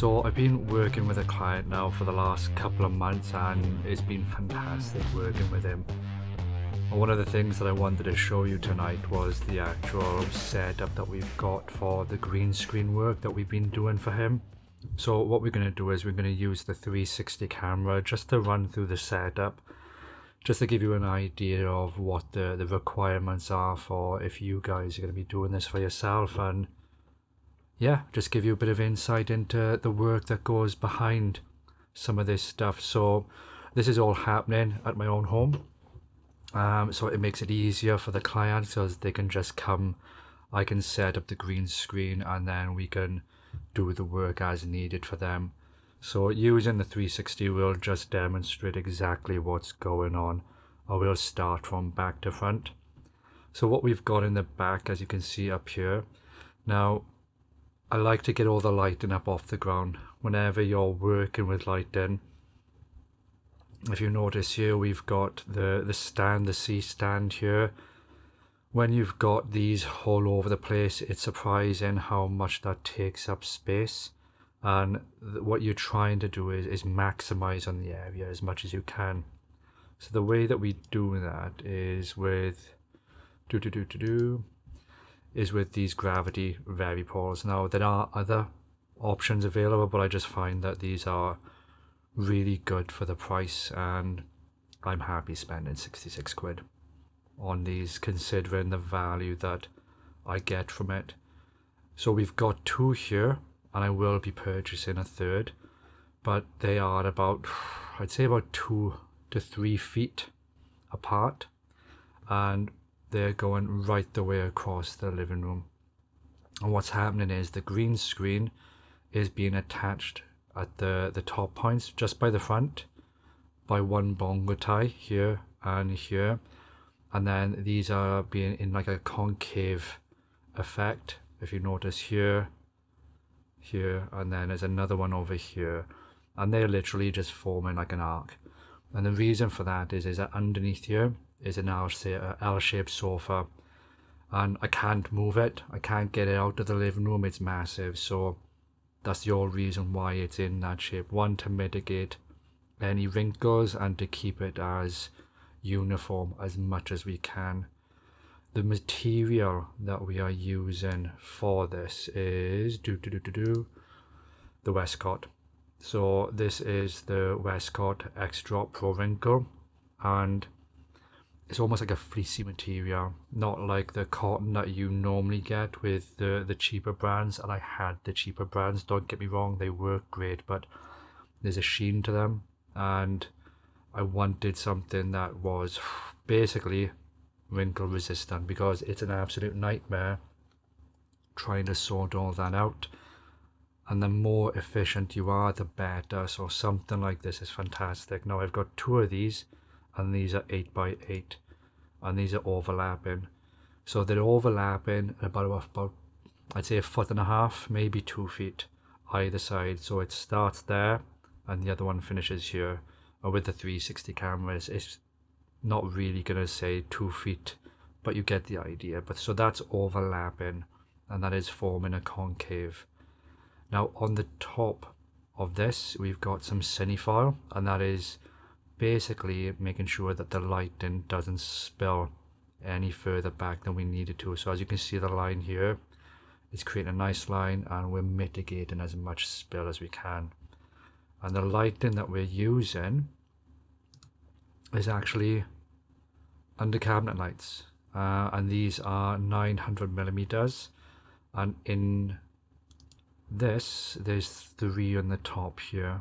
So I've been working with a client now for the last couple of months and it's been fantastic working with him. One of the things that I wanted to show you tonight was the actual setup that we've got for the green screen work that we've been doing for him. So what we're going to do is we're going to use the 360 camera just to run through the setup just to give you an idea of what the, the requirements are for if you guys are going to be doing this for yourself and yeah, just give you a bit of insight into the work that goes behind some of this stuff. So this is all happening at my own home. Um, so it makes it easier for the client so they can just come, I can set up the green screen and then we can do the work as needed for them. So using the 360 will just demonstrate exactly what's going on. I will start from back to front. So what we've got in the back, as you can see up here, now I like to get all the lighting up off the ground whenever you're working with lighting. If you notice here, we've got the, the stand, the C stand here. When you've got these all over the place, it's surprising how much that takes up space. And what you're trying to do is, is maximize on the area as much as you can. So the way that we do that is with do do do do do is with these gravity variables. Now there are other options available, but I just find that these are really good for the price and I'm happy spending 66 quid on these considering the value that I get from it. So we've got two here and I will be purchasing a third but they are about I'd say about two to three feet apart and they're going right the way across the living room. And what's happening is the green screen is being attached at the, the top points just by the front by one bongo tie here and here. And then these are being in like a concave effect. If you notice here, here, and then there's another one over here. And they're literally just forming like an arc. And the reason for that is, is that underneath here, is an L-shaped sofa and I can't move it. I can't get it out of the living room. It's massive. So that's the whole reason why it's in that shape. One, to mitigate any wrinkles and to keep it as uniform as much as we can. The material that we are using for this is do do do do do the Westcott. So this is the Westcott Drop Pro Wrinkle and it's almost like a fleecy material, not like the cotton that you normally get with the, the cheaper brands. And I had the cheaper brands, don't get me wrong, they work great, but there's a sheen to them. And I wanted something that was basically wrinkle resistant because it's an absolute nightmare trying to sort all that out. And the more efficient you are, the better. So something like this is fantastic. Now I've got two of these and these are 8 by 8 and these are overlapping. So they're overlapping about about I'd say a foot and a half maybe two feet either side. So it starts there and the other one finishes here. Or with the 360 cameras it's not really gonna say two feet but you get the idea. But so that's overlapping and that is forming a concave. Now on the top of this we've got some cinefoil and that is basically making sure that the lighting doesn't spill any further back than we needed to. So as you can see the line here, it's creating a nice line and we're mitigating as much spill as we can. And the lighting that we're using is actually under cabinet lights. Uh, and these are 900 millimeters and in this there's three on the top here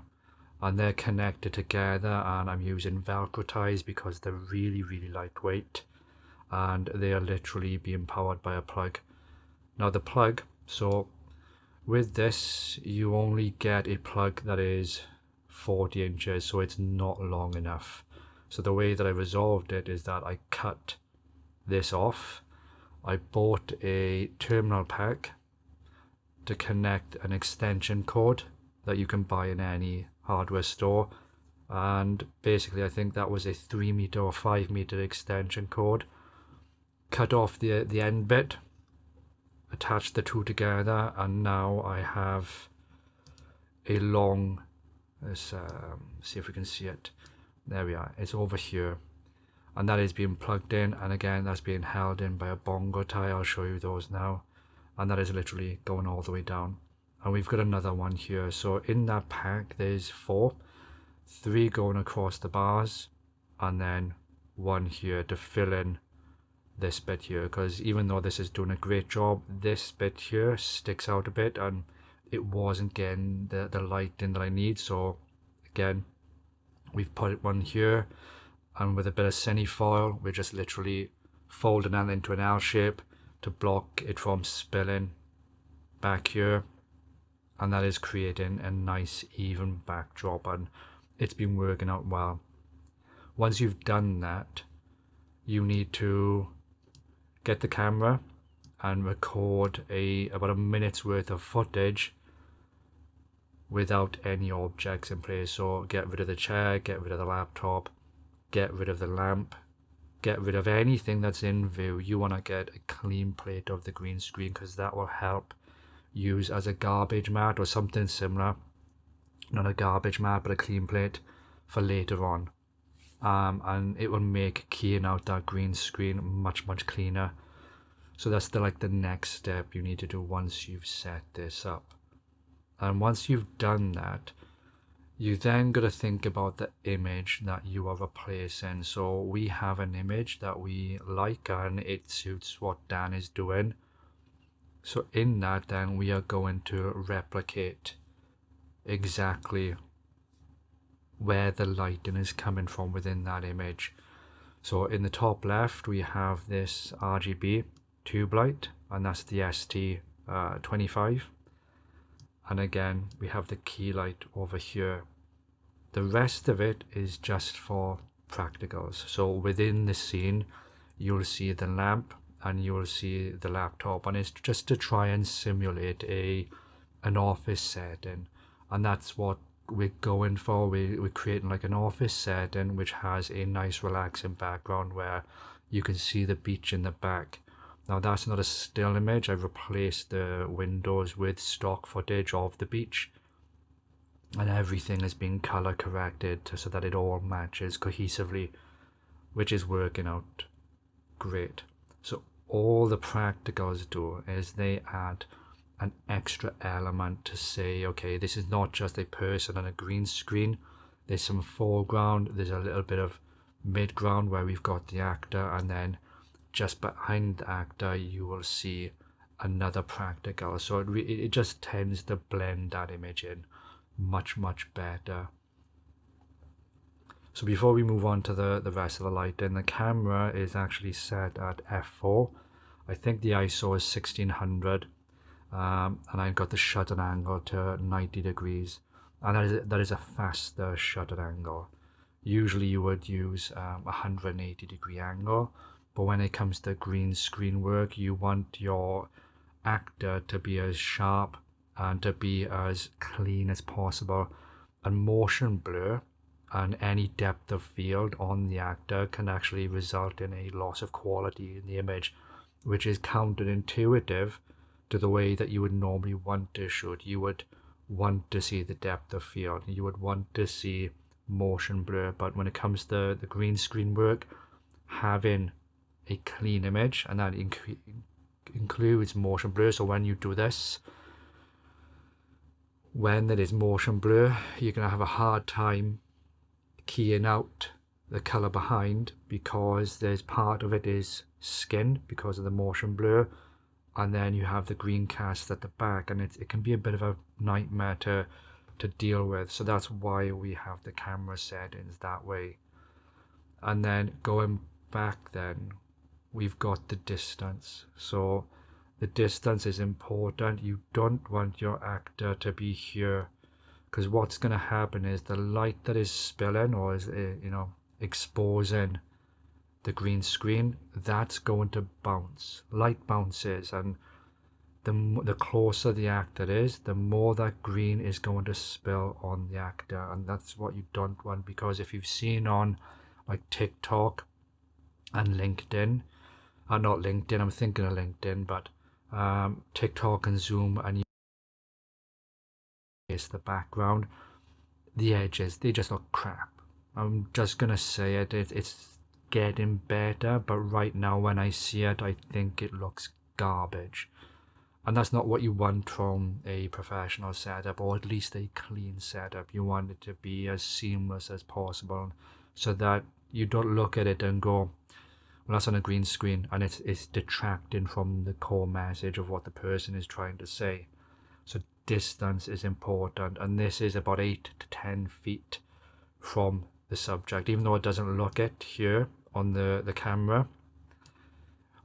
and they're connected together and I'm using velcro ties because they're really really lightweight and they are literally being powered by a plug. Now the plug so with this you only get a plug that is 40 inches so it's not long enough. So the way that I resolved it is that I cut this off. I bought a terminal pack to connect an extension cord that you can buy in any hardware store. And basically I think that was a 3 meter or 5 meter extension cord. Cut off the the end bit attached the two together and now I have a long let's um, see if we can see it. There we are. It's over here. And that is being plugged in and again that's being held in by a bongo tie. I'll show you those now. And that is literally going all the way down and we've got another one here. So in that pack there's four. Three going across the bars and then one here to fill in this bit here. Because even though this is doing a great job this bit here sticks out a bit and it wasn't getting the, the lighting that I need. So again we've put one here and with a bit of cine foil we're just literally folding that into an L shape to block it from spilling back here and that is creating a nice even backdrop and it's been working out well. Once you've done that you need to get the camera and record a about a minute's worth of footage without any objects in place. So get rid of the chair get rid of the laptop get rid of the lamp get rid of anything that's in view. You want to get a clean plate of the green screen because that will help use as a garbage matte or something similar. Not a garbage matte but a clean plate for later on. Um, and it will make keying out that green screen much much cleaner. So that's the like the next step you need to do once you've set this up. And once you've done that you then got to think about the image that you are replacing. So we have an image that we like and it suits what Dan is doing so in that then we are going to replicate exactly where the lighting is coming from within that image. So in the top left we have this RGB tube light and that's the ST25 uh, and again we have the key light over here. The rest of it is just for practicals. So within the scene you'll see the lamp and you'll see the laptop and it's just to try and simulate a an office setting. And that's what we're going for. We, we're creating like an office setting which has a nice relaxing background where you can see the beach in the back. Now that's not a still image. I've replaced the windows with stock footage of the beach. And everything has been color corrected so that it all matches cohesively which is working out great. So all the practicals do is they add an extra element to say, okay, this is not just a person on a green screen. There's some foreground, there's a little bit of midground where we've got the actor, and then just behind the actor, you will see another practical. So it, it just tends to blend that image in much, much better. So before we move on to the, the rest of the lighting, the camera is actually set at f4. I think the ISO is 1600 um, and I've got the shutter angle to 90 degrees and that is, that is a faster shutter angle. Usually you would use um, 180 degree angle but when it comes to green screen work you want your actor to be as sharp and to be as clean as possible and motion blur and any depth of field on the actor can actually result in a loss of quality in the image which is counterintuitive to the way that you would normally want to shoot. You would want to see the depth of field. You would want to see motion blur. But when it comes to the green screen work having a clean image and that inc includes motion blur. So when you do this when there is motion blur you're going to have a hard time keying out the color behind because there's part of it is skin because of the motion blur and then you have the green cast at the back and it, it can be a bit of a nightmare to to deal with. So that's why we have the camera settings that way. And then going back then we've got the distance. So the distance is important. You don't want your actor to be here because what's going to happen is the light that is spilling or is eh, you know exposing the green screen that's going to bounce. Light bounces and the, the closer the actor is the more that green is going to spill on the actor and that's what you don't want because if you've seen on like tiktok and linkedin uh, not linkedin i'm thinking of linkedin but um, tiktok and zoom and the background, the edges, they just look crap. I'm just gonna say it, it it's getting better, but right now when I see it, I think it looks garbage. And that's not what you want from a professional setup, or at least a clean setup. You want it to be as seamless as possible so that you don't look at it and go, well, that's on a green screen and it's, it's detracting from the core message of what the person is trying to say. Distance is important, and this is about 8 to 10 feet from the subject, even though it doesn't look it here on the, the camera.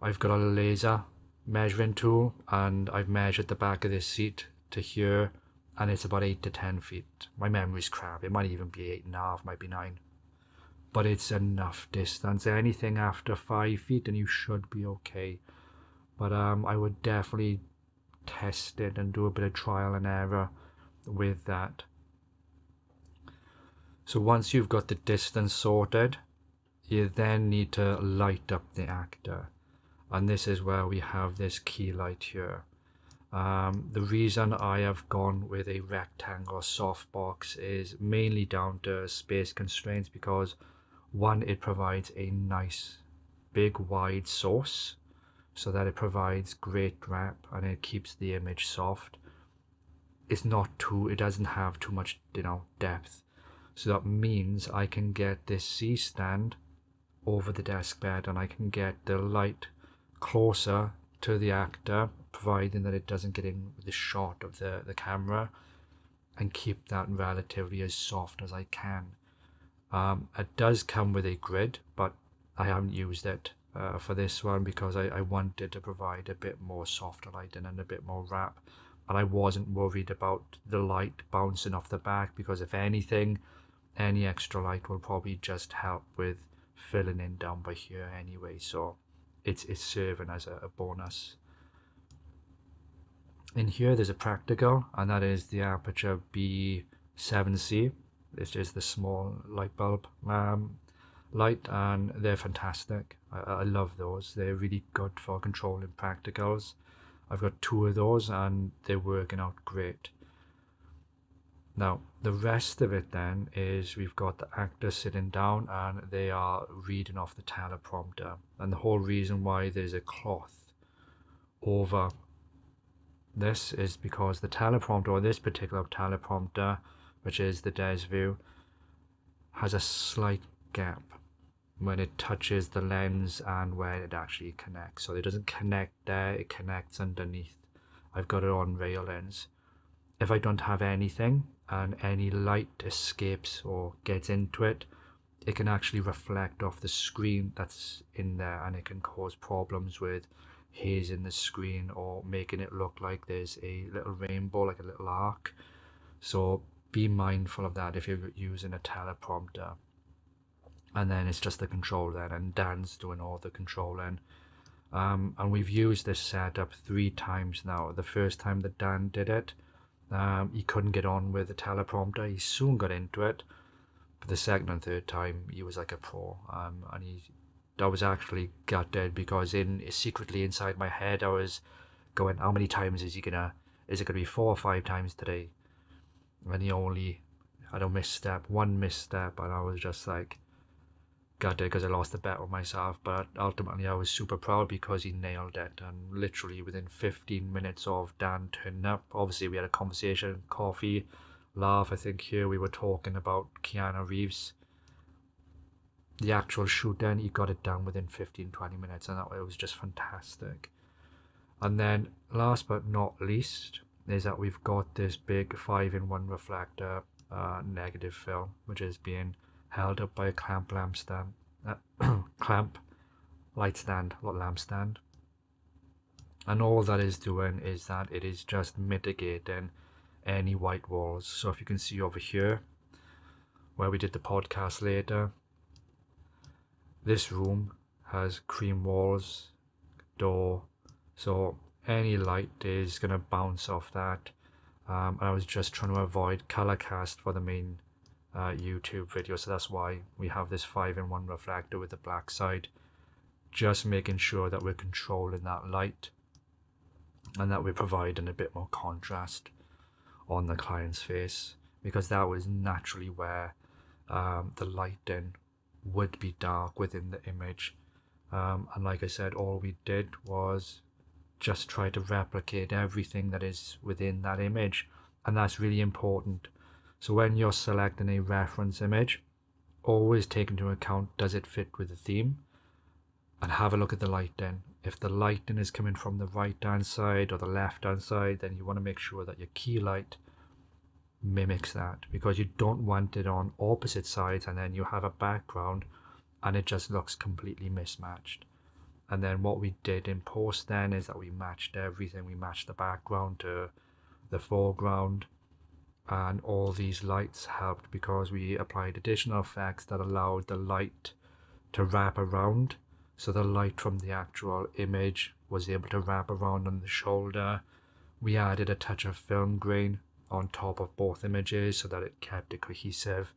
I've got a laser measuring tool and I've measured the back of this seat to here and it's about 8 to 10 feet. My memory's crap, it might even be 8.5, might be 9. But it's enough distance. Anything after 5 feet and you should be okay. But um, I would definitely test it and do a bit of trial and error with that. So once you've got the distance sorted, you then need to light up the actor. And this is where we have this key light here. Um, the reason I have gone with a rectangle softbox is mainly down to space constraints because one it provides a nice big wide source so that it provides great wrap and it keeps the image soft. It's not too it doesn't have too much you know depth. So that means I can get this C stand over the desk bed and I can get the light closer to the actor providing that it doesn't get in with the shot of the, the camera and keep that relatively as soft as I can. Um, it does come with a grid but I haven't used it uh, for this one because I, I wanted to provide a bit more softer lighting and a bit more wrap. And I wasn't worried about the light bouncing off the back because if anything any extra light will probably just help with filling in down by here anyway. So it's, it's serving as a, a bonus. In here there's a practical and that is the Aputure B7C this is the small light bulb. Um, light and they're fantastic. I, I love those. They're really good for controlling practicals. I've got two of those and they're working out great. Now, the rest of it then is we've got the actors sitting down and they are reading off the teleprompter. And the whole reason why there's a cloth over this is because the teleprompter, or this particular teleprompter, which is the Desview, has a slight gap when it touches the lens and where it actually connects. So it doesn't connect there, it connects underneath. I've got it on rail lens. If I don't have anything, and any light escapes or gets into it, it can actually reflect off the screen that's in there and it can cause problems with haze in the screen or making it look like there's a little rainbow, like a little arc. So be mindful of that if you're using a teleprompter. And then it's just the control then, and Dan's doing all the controlling. Um, and we've used this setup three times now. The first time that Dan did it, um, he couldn't get on with the teleprompter. He soon got into it, but the second and third time he was like a pro. Um, and he, I was actually gutted because in secretly inside my head I was going, how many times is he gonna? Is it gonna be four or five times today? And he only had a misstep, one misstep, and I was just like, it because I lost the with myself. But ultimately, I was super proud because he nailed it. And literally within 15 minutes of Dan turning up, obviously we had a conversation, coffee, laugh. I think here we were talking about Keanu Reeves. The actual shoot then, he got it done within 15 20 minutes, and that it was just fantastic. And then, last but not least, is that we've got this big 5 in 1 reflector uh, negative film, which is being held up by a clamp lamp stand, uh, clamp light stand, not lamp stand. And all that is doing is that it is just mitigating any white walls. So if you can see over here, where we did the podcast later, this room has cream walls, door, so any light is going to bounce off that. Um, and I was just trying to avoid color cast for the main uh, YouTube video so that's why we have this 5 in 1 reflector with the black side just making sure that we're controlling that light and that we're providing a bit more contrast on the client's face because that was naturally where um, the lighting would be dark within the image. Um, and like I said, all we did was just try to replicate everything that is within that image. And that's really important. So when you're selecting a reference image, always take into account does it fit with the theme and have a look at the lighting. If the lighting is coming from the right hand side or the left hand side, then you want to make sure that your key light mimics that because you don't want it on opposite sides and then you have a background and it just looks completely mismatched. And then what we did in post then is that we matched everything. We matched the background to the foreground and all these lights helped because we applied additional effects that allowed the light to wrap around. So the light from the actual image was able to wrap around on the shoulder. We added a touch of film grain on top of both images so that it kept it cohesive.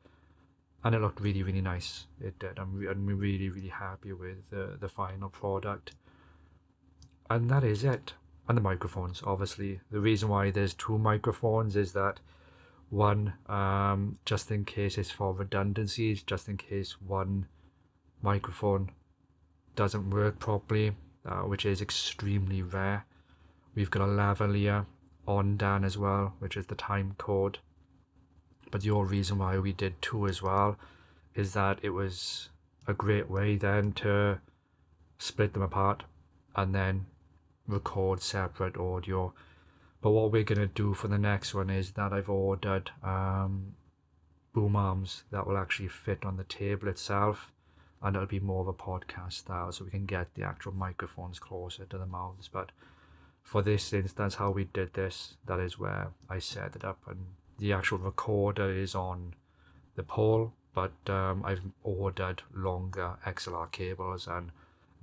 And it looked really really nice. It did. I'm, re- I'm really really happy with the, the final product. And that is it. And the microphones obviously. The reason why there's two microphones is that one um, just in case it's for redundancies just in case one microphone doesn't work properly uh, which is extremely rare. We've got a lavalier on Dan as well which is the time code. But your reason why we did two as well is that it was a great way then to split them apart and then record separate audio but what we're going to do for the next one is that I've ordered um, boom arms that will actually fit on the table itself. And it'll be more of a podcast style so we can get the actual microphones closer to the mouths. But for this instance, how we did this, that is where I set it up. And the actual recorder is on the pole, but um, I've ordered longer XLR cables and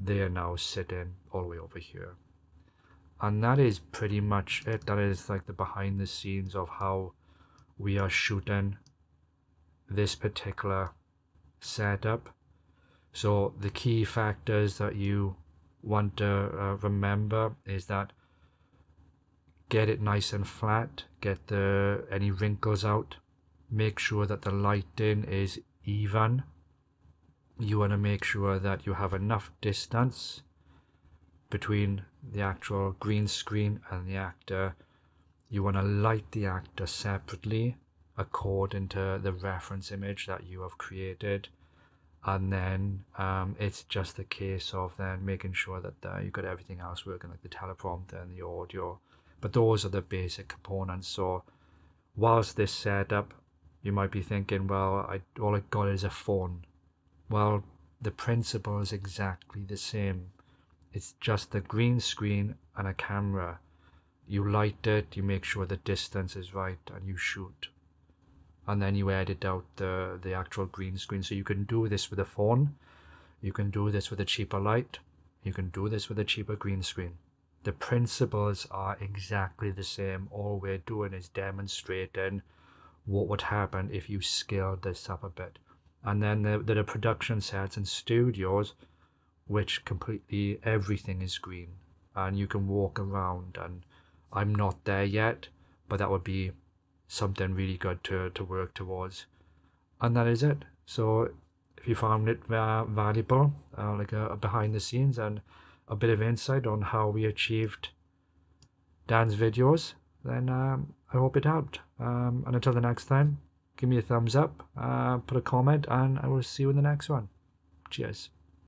they are now sitting all the way over here and that is pretty much it. That is like the behind the scenes of how we are shooting this particular setup. So the key factors that you want to uh, remember is that get it nice and flat get the any wrinkles out make sure that the lighting is even. You want to make sure that you have enough distance between the actual green screen and the actor. You want to light the actor separately according to the reference image that you have created. And then um, it's just a case of then making sure that uh, you've got everything else working, like the teleprompter and the audio. But those are the basic components. So, whilst this setup, you might be thinking, well, I, all I got is a phone. Well, the principle is exactly the same it's just a green screen and a camera. You light it, you make sure the distance is right, and you shoot. And then you edit out the, the actual green screen. So you can do this with a phone, you can do this with a cheaper light, you can do this with a cheaper green screen. The principles are exactly the same. All we're doing is demonstrating what would happen if you scaled this up a bit. And then the, the production sets and studios which completely everything is green. And you can walk around and I'm not there yet but that would be something really good to, to work towards. And that is it. So if you found it valuable uh, like a, a, behind the scenes and a bit of insight on how we achieved Dan's videos then um, I hope it helped. Um, and until the next time give me a thumbs up uh, put a comment and I will see you in the next one. Cheers